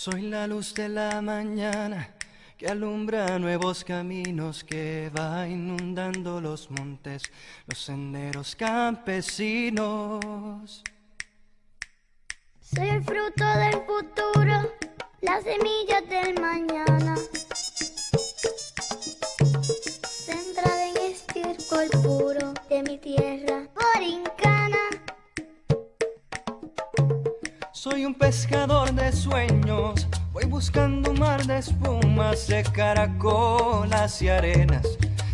Soy la luz de la mañana que alumbra nuevos caminos, que va inundando los montes, los senderos campesinos. Soy el fruto del futuro, la semilla del mañana. Centrada en estiércol puro de mi tierra Soy un pescador de sueños, voy buscando un mar de espumas, de caracolas y arenas,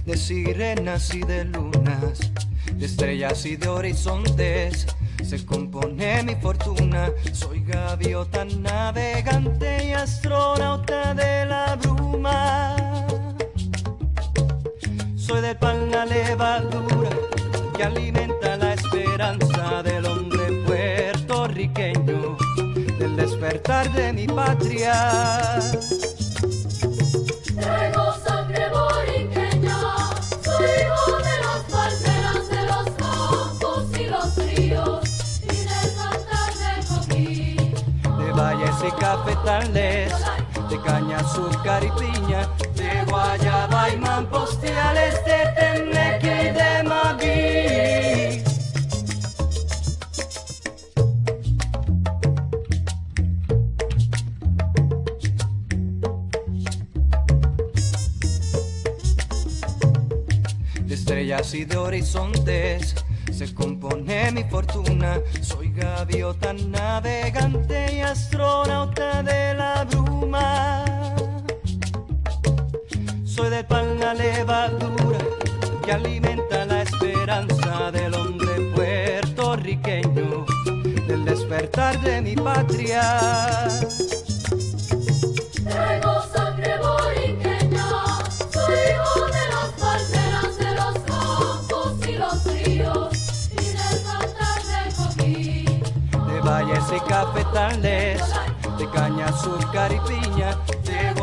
de sirenas y de lunas, de estrellas y de horizontes. Se compone mi fortuna, soy gaviota navegante y astronauta de la bruma. Soy del pan la levadura que alimenta la esperanza del hombre puertorriqueño, del despertar de mi patria. Traigo sangre borinqueña, soy hijo de las palmeras, de los campos y los ríos, y del cantar del coquí. de valles y cafetales, de caña, azúcar y piña, de guayaba y mamposteales, de temneque estrellas y de horizontes se compone mi fortuna. Soy gaviota navegante y astronauta de la bruma. Soy del pan la levadura que alimenta la esperanza del hombre puertorriqueño, del despertar de mi patria. Valles y cafetales, de caña, azúcar y piña, de